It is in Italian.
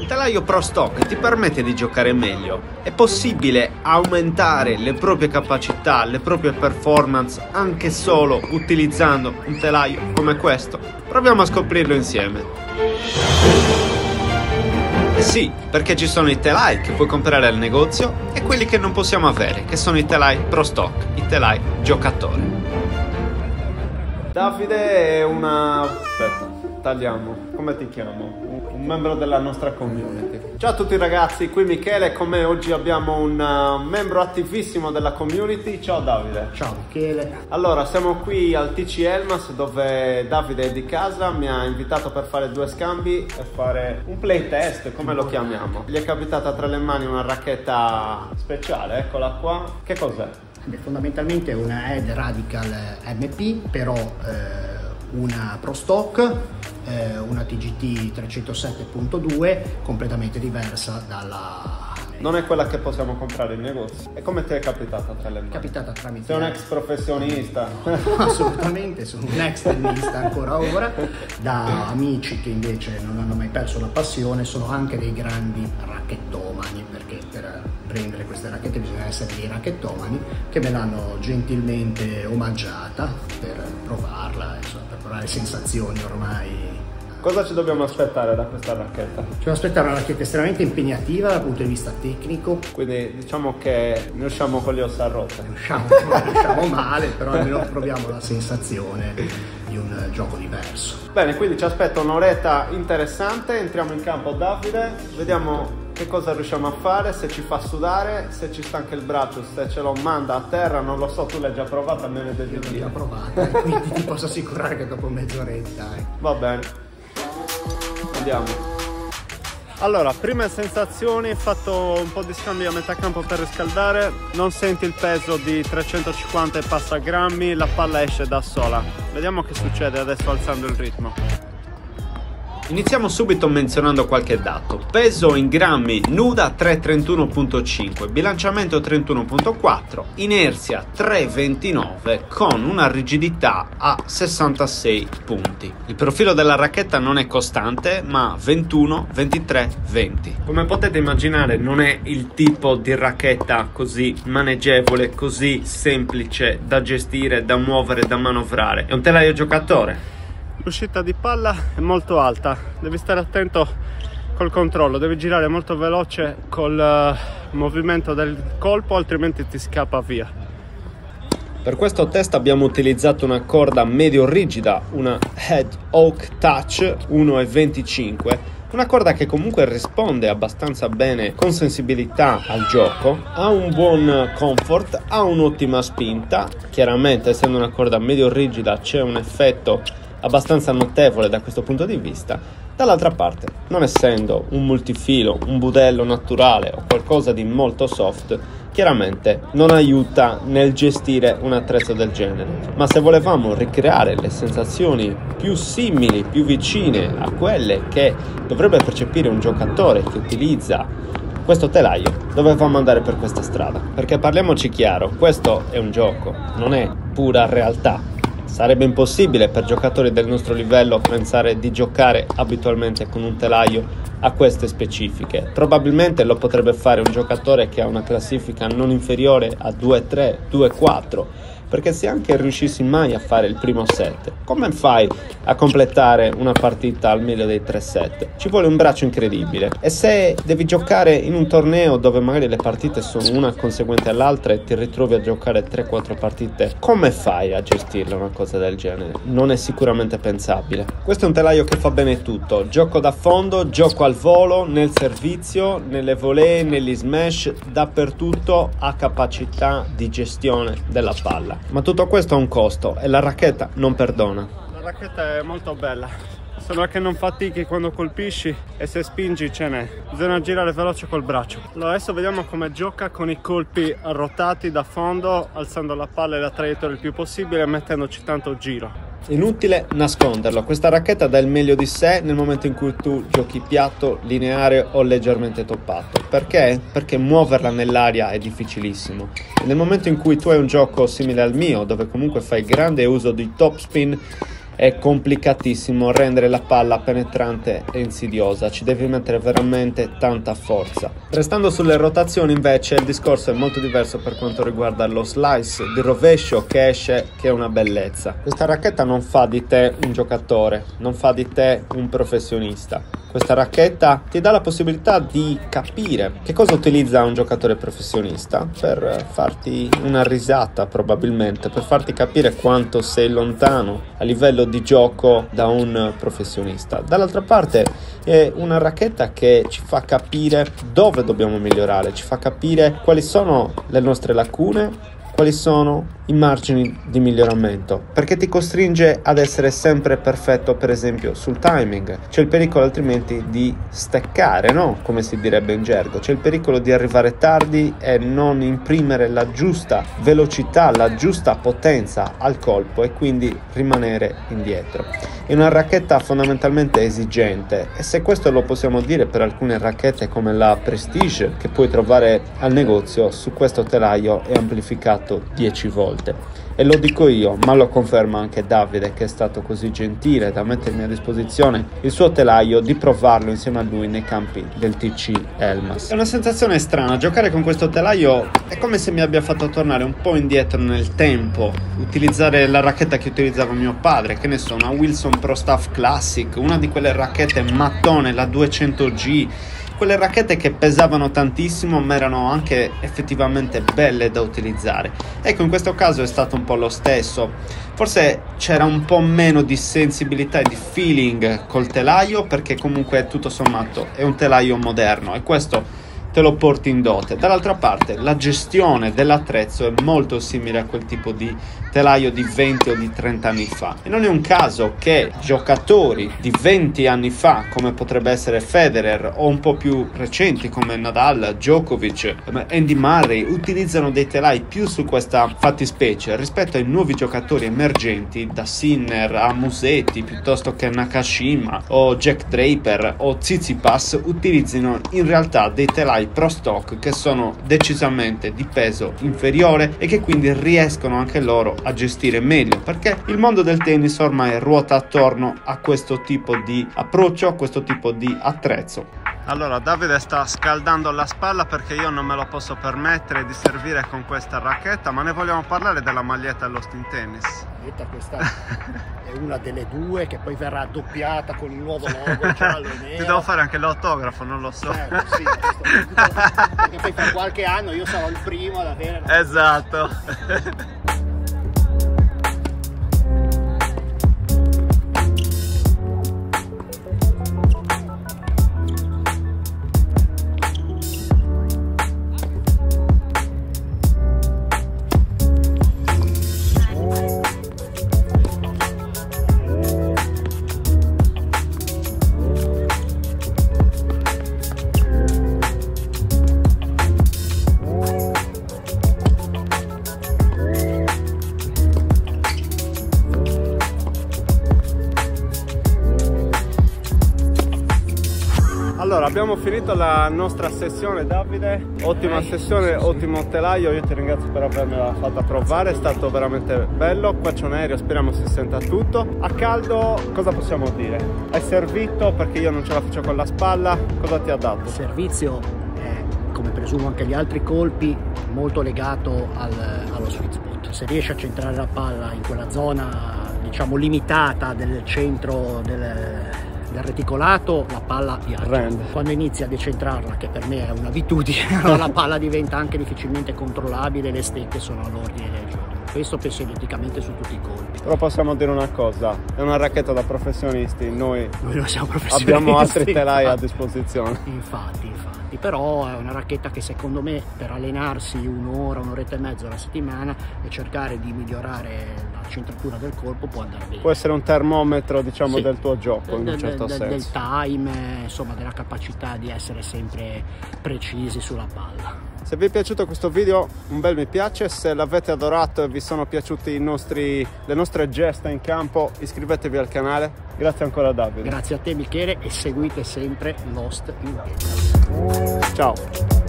Il telaio Pro Stock ti permette di giocare meglio. È possibile aumentare le proprie capacità, le proprie performance anche solo utilizzando un telaio come questo? Proviamo a scoprirlo insieme. Eh sì, perché ci sono i telai che puoi comprare al negozio e quelli che non possiamo avere, che sono i telai Pro Stock, i telai giocatore. Davide è una... tagliamo. Come ti chiamo? Un membro della nostra community. Ciao a tutti ragazzi, qui Michele, con me oggi abbiamo un uh, membro attivissimo della community. Ciao Davide. Ciao Michele. Allora, siamo qui al TC Elmas dove Davide è di casa, mi ha invitato per fare due scambi e fare un playtest, come lo chiamiamo. Gli è capitata tra le mani una racchetta speciale, eccola qua. Che cos'è? Beh, fondamentalmente è una Head Radical MP, però eh, una Pro Stock, eh, una TGT 307.2 completamente diversa dalla non è quella che possiamo comprare in negozio. E come ti è capitata tra le mani? Capitata tramite. Sei un ex professionista. Assolutamente, sono un ex tennista ancora ora, da amici che invece non hanno mai perso la passione, sono anche dei grandi racchettomani, perché per prendere queste racchette bisogna essere dei racchettomani, che me l'hanno gentilmente omaggiata per provarla, insomma, per provare sensazioni ormai Cosa ci dobbiamo aspettare da questa racchetta? Ci dobbiamo aspettare una racchetta estremamente impegnativa dal punto di vista tecnico. Quindi diciamo che ne usciamo con le ossa rotte. Ne usciamo, ne usciamo male, però almeno proviamo la sensazione di un gioco diverso. Bene, quindi ci aspetta un'oretta interessante, entriamo in campo Davide, vediamo che cosa riusciamo a fare, se ci fa sudare, se ci stanca il braccio, se ce lo manda a terra, non lo so, tu l'hai già provata, a me ne devi dire. L'ho già provata, quindi ti posso assicurare che dopo mezz'oretta. Eh. Va bene andiamo. Allora, prime sensazioni, fatto un po' di scambi a metà campo per riscaldare, non senti il peso di 350 e passa grammi, la palla esce da sola. Vediamo che succede adesso alzando il ritmo. Iniziamo subito menzionando qualche dato. Peso in grammi nuda 331.5, bilanciamento 31.4, inerzia 329 con una rigidità a 66 punti. Il profilo della racchetta non è costante, ma 21, 23, 20. Come potete immaginare non è il tipo di racchetta così maneggevole, così semplice da gestire, da muovere, da manovrare. È un telaio giocatore l'uscita di palla è molto alta. Devi stare attento col controllo devi girare molto veloce col uh, movimento del colpo altrimenti ti scappa via. Per questo test abbiamo utilizzato una corda medio rigida una Head Oak Touch 1,25 una corda che comunque risponde abbastanza bene con sensibilità al gioco, ha un buon comfort, ha un'ottima spinta, chiaramente essendo una corda medio rigida c'è un effetto abbastanza notevole da questo punto di vista. Dall'altra parte, non essendo un multifilo, un budello naturale o qualcosa di molto soft, chiaramente non aiuta nel gestire un attrezzo del genere. Ma se volevamo ricreare le sensazioni più simili, più vicine a quelle che dovrebbe percepire un giocatore che utilizza questo telaio, dovevamo andare per questa strada. Perché parliamoci chiaro, questo è un gioco, non è pura realtà Sarebbe impossibile per giocatori del nostro livello pensare di giocare abitualmente con un telaio a queste specifiche. Probabilmente lo potrebbe fare un giocatore che ha una classifica non inferiore a 2-3, 2-4 perché se anche riuscissi mai a fare il primo set, come fai a completare una partita al meglio dei tre set? Ci vuole un braccio incredibile. E se devi giocare in un torneo dove magari le partite sono una conseguente all'altra e ti ritrovi a giocare 3-4 partite, come fai a gestirla una cosa del genere? Non è sicuramente pensabile. Questo è un telaio che fa bene tutto, gioco da fondo, gioco al volo, nel servizio, nelle volée, negli smash, dappertutto ha capacità di gestione della palla ma tutto questo ha un costo e la racchetta non perdona. La racchetta è molto bella, sembra che non fatichi quando colpisci e se spingi ce n'è. Bisogna girare veloce col braccio. Allora adesso vediamo come gioca con i colpi rotati da fondo, alzando la palla e la traiettoria il più possibile e mettendoci tanto giro. Inutile nasconderlo, questa racchetta dà il meglio di sé nel momento in cui tu giochi piatto, lineare o leggermente toppato. Perché? Perché muoverla nell'aria è difficilissimo. E nel momento in cui tu hai un gioco simile al mio, dove comunque fai grande uso di top spin, è complicatissimo rendere la palla penetrante e insidiosa, ci devi mettere veramente tanta forza. Restando sulle rotazioni invece il discorso è molto diverso per quanto riguarda lo slice di rovescio che esce che è una bellezza. Questa racchetta non fa di te un giocatore, non fa di te un professionista questa racchetta ti dà la possibilità di capire che cosa utilizza un giocatore professionista per farti una risata probabilmente, per farti capire quanto sei lontano a livello di gioco da un professionista. Dall'altra parte è una racchetta che ci fa capire dove dobbiamo migliorare, ci fa capire quali sono le nostre lacune quali sono i margini di miglioramento, perché ti costringe ad essere sempre perfetto, per esempio sul timing. C'è il pericolo altrimenti di steccare, no? Come si direbbe in gergo. C'è il pericolo di arrivare tardi e non imprimere la giusta velocità, la giusta potenza al colpo e quindi rimanere indietro. È una racchetta fondamentalmente esigente e se questo lo possiamo dire per alcune racchette come la Prestige che puoi trovare al negozio, su questo telaio è amplificato 10 volte. E lo dico io, ma lo conferma anche Davide che è stato così gentile da mettermi a disposizione il suo telaio di provarlo insieme a lui nei campi del TC Elmas. È una sensazione strana, giocare con questo telaio è come se mi abbia fatto tornare un po' indietro nel tempo, utilizzare la racchetta che utilizzava mio padre, che ne so, una Wilson Pro Staff Classic, una di quelle racchette mattone, la 200G quelle racchette che pesavano tantissimo ma erano anche effettivamente belle da utilizzare. Ecco, in questo caso è stato un po' lo stesso. Forse c'era un po' meno di sensibilità e di feeling col telaio perché comunque tutto sommato è un telaio moderno e questo te lo porti in dote. Dall'altra parte la gestione dell'attrezzo è molto simile a quel tipo di telaio di 20 o di 30 anni fa. E non è un caso che giocatori di 20 anni fa, come potrebbe essere Federer, o un po' più recenti come Nadal, Djokovic, Andy Murray, utilizzano dei telai più su questa fattispecie rispetto ai nuovi giocatori emergenti, da Sinner a Musetti, piuttosto che Nakashima o Jack Draper o Tsitsipas, utilizzino in realtà dei telai pro stock che sono decisamente di peso inferiore e che quindi riescono anche loro a gestire meglio perché il mondo del tennis ormai ruota attorno a questo tipo di approccio, a questo tipo di attrezzo. Allora Davide sta scaldando la spalla perché io non me lo posso permettere di servire con questa racchetta ma ne vogliamo parlare della maglietta all'Austin Tennis questa è una delle due che poi verrà doppiata con il nuovo logo giallo e nero. Ti devo fare anche l'autografo non lo so. Certo, sì, questo, perché poi fra qualche anno io sarò il primo ad avere esatto abbiamo finito la nostra sessione Davide, ottima sessione, ottimo telaio, io ti ringrazio per avermela fatta provare, è stato veramente bello, qua c'è un aereo, speriamo si senta tutto. A caldo cosa possiamo dire? È servito perché io non ce la faccio con la spalla, cosa ti ha dato? Il servizio è, come presumo anche gli altri colpi, molto legato al, allo sweet spot. Se riesci a centrare la palla in quella zona diciamo limitata del centro del del reticolato la palla viaggia. Quando inizi a decentrarla, che per me è un'abitudine, la palla diventa anche difficilmente controllabile, le stecche sono all'ordine del giorno. Questo penso identicamente su tutti i colpi. Però possiamo dire una cosa, è una racchetta da professionisti, noi, noi non siamo professionisti. Abbiamo altri telai a disposizione. Infatti, infatti, però è una racchetta che secondo me per allenarsi un'ora, un'oretta e mezza alla settimana e cercare di migliorare centratura del colpo può andare bene. Può essere un termometro diciamo sì. del tuo gioco in un certo senso. Del time, insomma della capacità di essere sempre precisi sulla palla. Se vi è piaciuto questo video un bel mi piace, se l'avete adorato e vi sono piaciuti nostri, le nostre gesta in campo iscrivetevi al canale. Grazie ancora Davide. Grazie a te Michele e seguite sempre Lost in Tennis. Ciao.